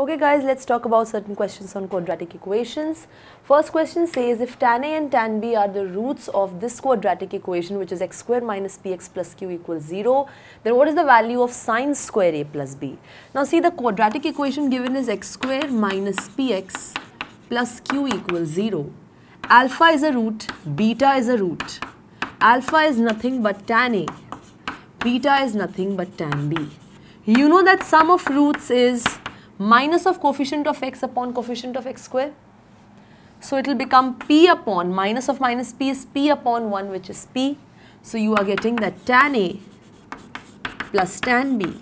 Okay guys, let's talk about certain questions on quadratic equations. First question says if tan A and tan B are the roots of this quadratic equation which is x square minus px plus q equals 0, then what is the value of sine square A plus B? Now see the quadratic equation given is x square minus px plus q equals 0. Alpha is a root, beta is a root. Alpha is nothing but tan A, beta is nothing but tan B. You know that sum of roots is minus of coefficient of x upon coefficient of x square. So it will become p upon minus of minus p is p upon 1 which is p. So you are getting that tan A plus tan B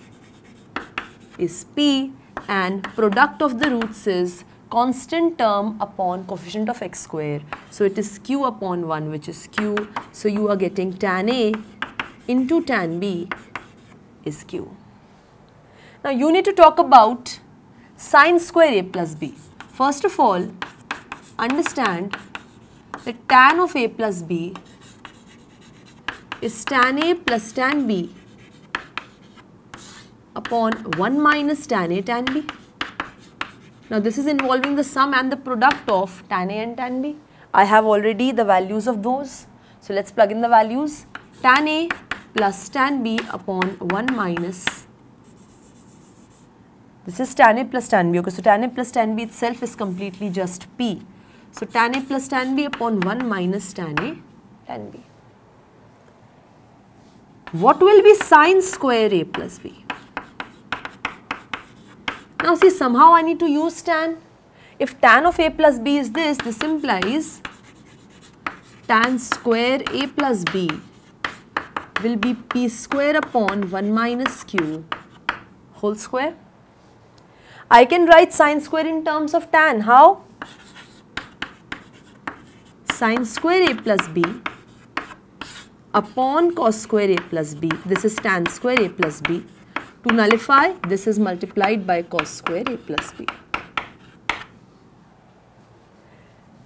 is p and product of the roots is constant term upon coefficient of x square. So it is q upon 1 which is q. So you are getting tan A into tan B is q. Now you need to talk about sine square a plus b. First of all, understand that tan of a plus b is tan a plus tan b upon 1 minus tan a tan b. Now this is involving the sum and the product of tan a and tan b. I have already the values of those. So let's plug in the values. Tan a plus tan b upon 1 minus this is tan A plus tan B. Okay, so tan A plus tan B itself is completely just P. So tan A plus tan B upon 1 minus tan A tan B. What will be sine square A plus B? Now see somehow I need to use tan. If tan of A plus B is this, this implies tan square A plus B will be P square upon 1 minus Q whole square. I can write sine square in terms of tan. How? Sine square a plus b upon cos square a plus b. This is tan square a plus b. To nullify, this is multiplied by cos square a plus b.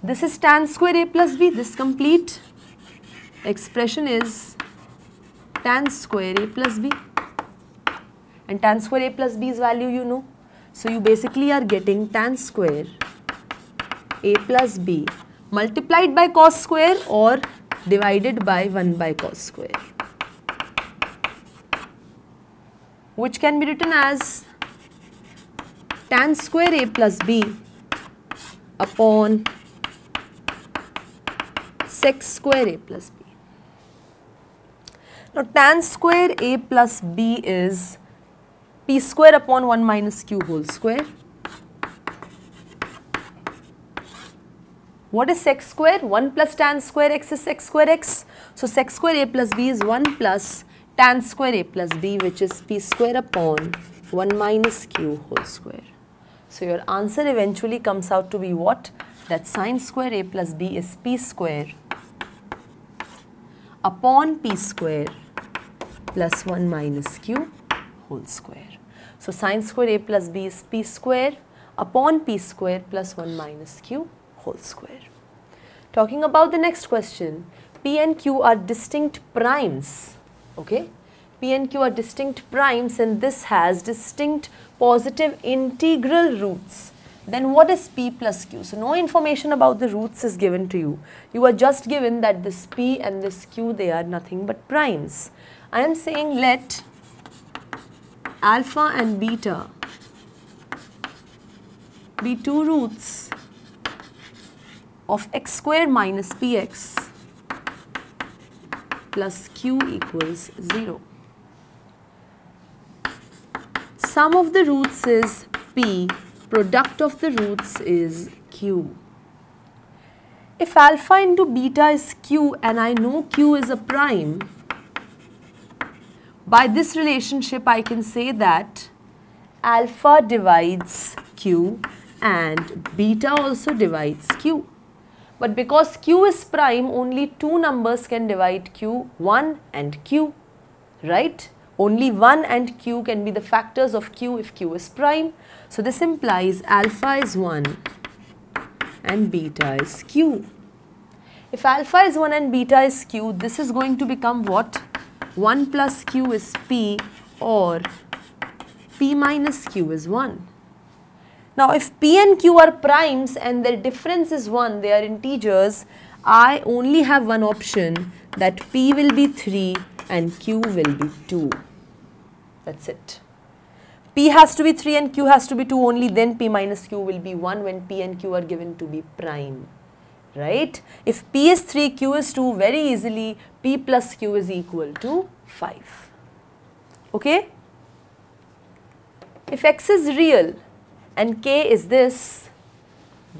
This is tan square a plus b. This complete expression is tan square a plus b. And tan square a plus b's value you know. So you basically are getting tan square a plus b multiplied by cos square or divided by 1 by cos square which can be written as tan square a plus b upon sec square a plus b. Now tan square a plus b is p square upon 1 minus q whole square. What is sec square? 1 plus tan square x is sec square x. So sec square a plus b is 1 plus tan square a plus b which is p square upon 1 minus q whole square. So your answer eventually comes out to be what? That sine square a plus b is p square upon p square plus 1 minus q whole square. So sine square a plus b is p square upon p square plus 1 minus q whole square. Talking about the next question, p and q are distinct primes, okay? p and q are distinct primes and this has distinct positive integral roots. Then what is p plus q? So no information about the roots is given to you. You are just given that this p and this q they are nothing but primes. I am saying let alpha and beta be two roots of x square minus px plus q equals 0. Sum of the roots is p, product of the roots is q. If alpha into beta is q and I know q is a prime, by this relationship, I can say that alpha divides q and beta also divides q. But because q is prime, only two numbers can divide q, 1 and q, right? Only 1 and q can be the factors of q if q is prime. So this implies alpha is 1 and beta is q. If alpha is 1 and beta is q, this is going to become what? 1 plus q is p or p minus q is 1. Now if P and Q are primes and their difference is 1, they are integers, I only have one option that P will be 3 and Q will be 2. That's it. P has to be 3 and Q has to be 2 only then P minus Q will be 1 when P and Q are given to be prime. Right? If P is 3, Q is 2, very easily P plus Q is equal to 5. Okay? If X is real, and k is this,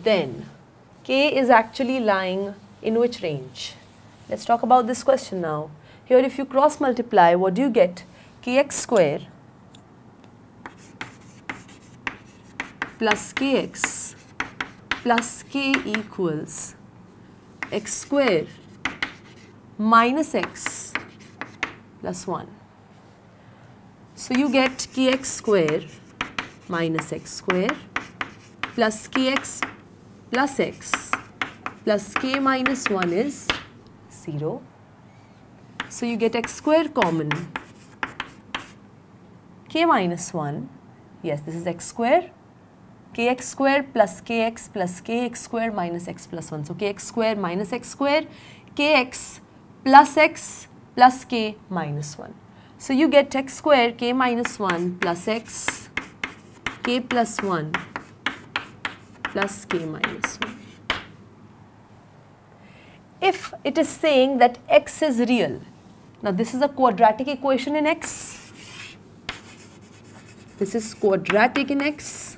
then k is actually lying in which range? Let's talk about this question now. Here if you cross multiply, what do you get? kx square plus kx plus k equals x square minus x plus 1. So you get kx square minus x square plus kx plus x plus k minus 1 is 0. So you get x square common k minus 1 yes this is x square kx square plus kx plus kx square minus x plus 1. So kx square minus x square kx plus x plus k minus 1. So you get x square k minus 1 plus x k plus 1 plus k minus 1. If it is saying that x is real, now this is a quadratic equation in x. This is quadratic in x.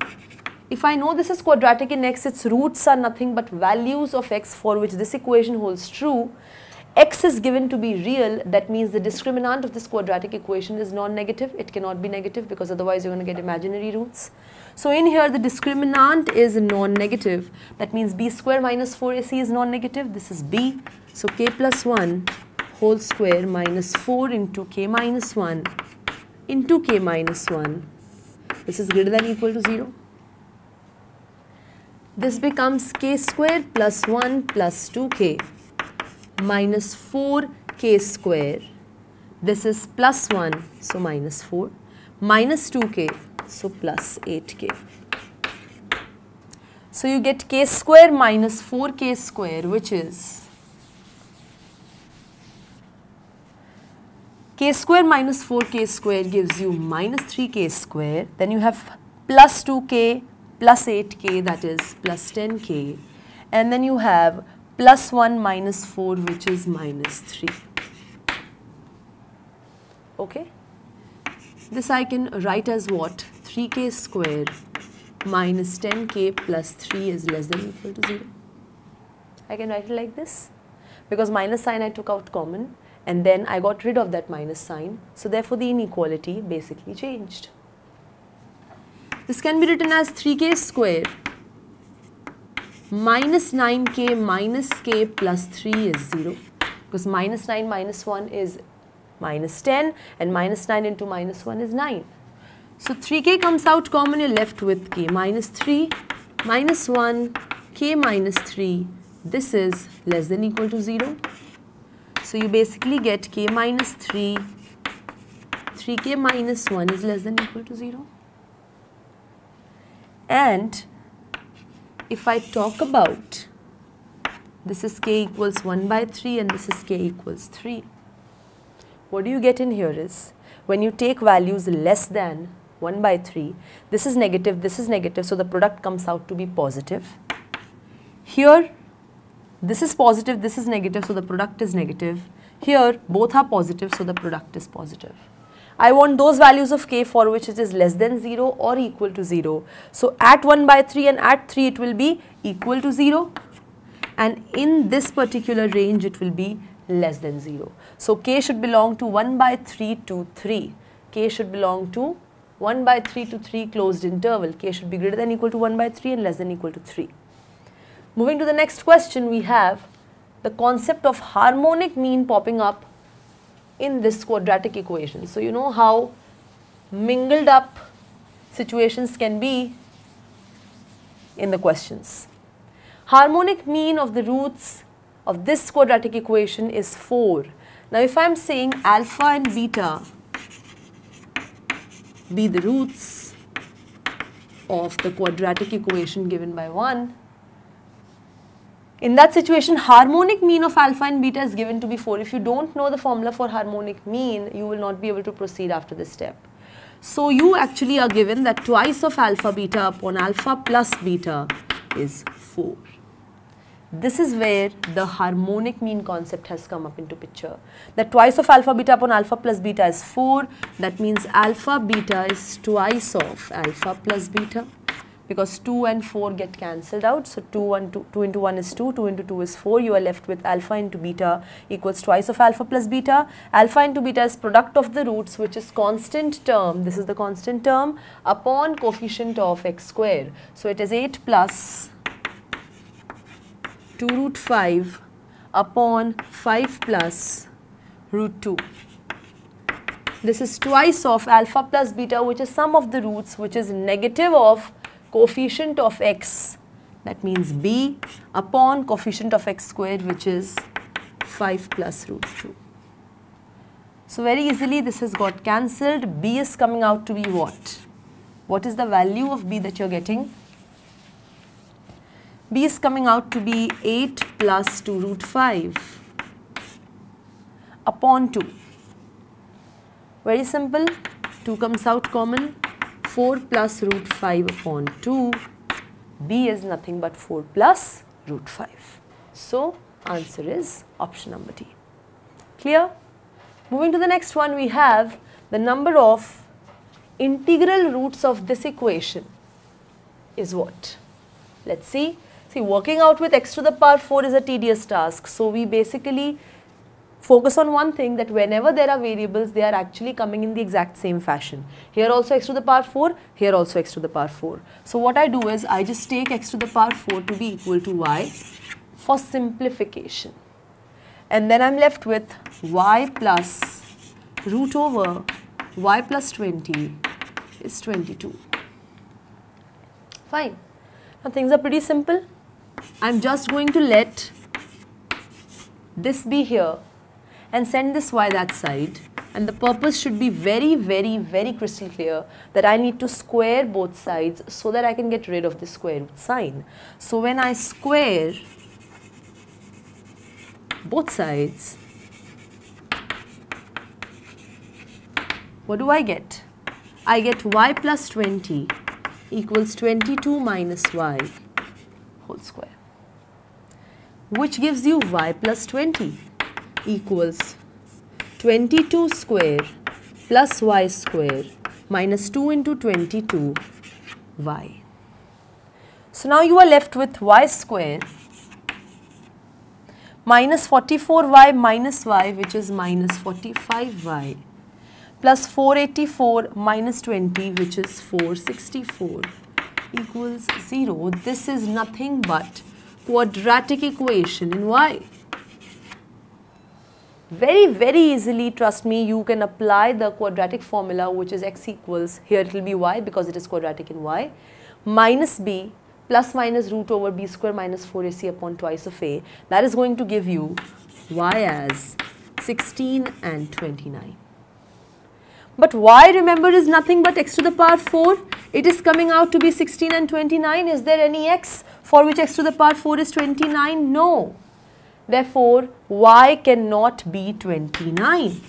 If I know this is quadratic in x, its roots are nothing but values of x for which this equation holds true x is given to be real, that means the discriminant of this quadratic equation is non-negative. It cannot be negative because otherwise you're going to get imaginary roots. So in here the discriminant is non-negative. That means b square minus 4ac is non-negative. This is b. So k plus 1 whole square minus 4 into k minus 1 into k minus 1. This is greater than equal to 0. This becomes k square plus 1 plus 2k minus 4k square. This is plus 1, so minus 4, minus 2k, so plus 8k. So you get k square minus 4k square which is k square minus 4k square gives you minus 3k square. Then you have plus 2k plus 8k that is plus 10k. And then you have plus 1 minus 4 which is minus 3. Okay. This I can write as what? 3k square minus 10k plus 3 is less than equal to 0. I can write it like this because minus sign I took out common and then I got rid of that minus sign. So therefore the inequality basically changed. This can be written as 3k square. Minus 9k minus k plus 3 is 0 because minus 9 minus 1 is minus 10 and minus 9 into minus 1 is 9. So 3k comes out common you're left with k minus 3 minus 1 k minus 3 this is less than equal to 0. So you basically get k minus 3 3k minus 1 is less than equal to 0 and if I talk about this is k equals 1 by 3 and this is k equals 3. What do you get in here is when you take values less than 1 by 3, this is negative, this is negative, so the product comes out to be positive. Here, this is positive, this is negative, so the product is negative. Here, both are positive, so the product is positive. I want those values of k for which it is less than 0 or equal to 0. So at 1 by 3 and at 3 it will be equal to 0 and in this particular range it will be less than 0. So k should belong to 1 by 3 to 3. k should belong to 1 by 3 to 3 closed interval. k should be greater than equal to 1 by 3 and less than equal to 3. Moving to the next question we have the concept of harmonic mean popping up in this quadratic equation. So you know how mingled up situations can be in the questions. Harmonic mean of the roots of this quadratic equation is 4. Now if I am saying alpha and beta be the roots of the quadratic equation given by 1. In that situation, harmonic mean of alpha and beta is given to be 4. If you don't know the formula for harmonic mean, you will not be able to proceed after this step. So you actually are given that twice of alpha beta upon alpha plus beta is 4. This is where the harmonic mean concept has come up into picture. That twice of alpha beta upon alpha plus beta is 4. That means alpha beta is twice of alpha plus beta because 2 and 4 get cancelled out. So 2, and 2, 2 into 1 is 2, 2 into 2 is 4. You are left with alpha into beta equals twice of alpha plus beta. Alpha into beta is product of the roots which is constant term. This is the constant term upon coefficient of x square. So it is 8 plus 2 root 5 upon 5 plus root 2. This is twice of alpha plus beta which is sum of the roots which is negative of coefficient of x that means b upon coefficient of x squared which is 5 plus root 2. So very easily this has got cancelled. b is coming out to be what? What is the value of b that you're getting? b is coming out to be 8 plus 2 root 5 upon 2. Very simple, 2 comes out common, 4 plus root 5 upon 2, b is nothing but 4 plus root 5. So, answer is option number D. Clear? Moving to the next one, we have the number of integral roots of this equation is what? Let's see. See, working out with x to the power 4 is a tedious task. So, we basically focus on one thing that whenever there are variables, they are actually coming in the exact same fashion. Here also x to the power 4, here also x to the power 4. So, what I do is I just take x to the power 4 to be equal to y for simplification. And then I am left with y plus root over y plus 20 is 22. Fine. Now things are pretty simple. I'm just going to let this be here and send this y that side and the purpose should be very very very crystal clear that I need to square both sides so that I can get rid of the square root sign. So when I square both sides what do I get? I get y plus 20 equals 22 minus y whole square which gives you y plus 20 equals 22 square plus y square minus 2 into 22 y. So now you are left with y square minus 44y minus y which is minus 45y plus 484 minus 20 which is 464 equals 0. This is nothing but quadratic equation in y. Very, very easily, trust me, you can apply the quadratic formula which is x equals, here it will be y because it is quadratic in y, minus b plus minus root over b square minus 4ac upon twice of a. That is going to give you y as 16 and 29. But y remember is nothing but x to the power 4. It is coming out to be 16 and 29. Is there any x for which x to the power 4 is 29? No. Therefore, y cannot be 29.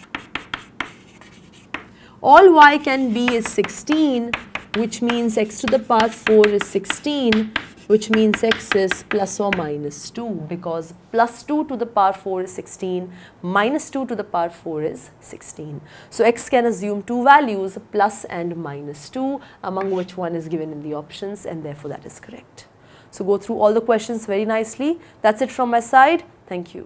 All y can be is 16 which means x to the power 4 is 16 which means x is plus or minus 2 because plus 2 to the power 4 is 16 minus 2 to the power 4 is 16. So x can assume two values plus and minus 2 among which one is given in the options and therefore that is correct. So go through all the questions very nicely. That's it from my side. Thank you.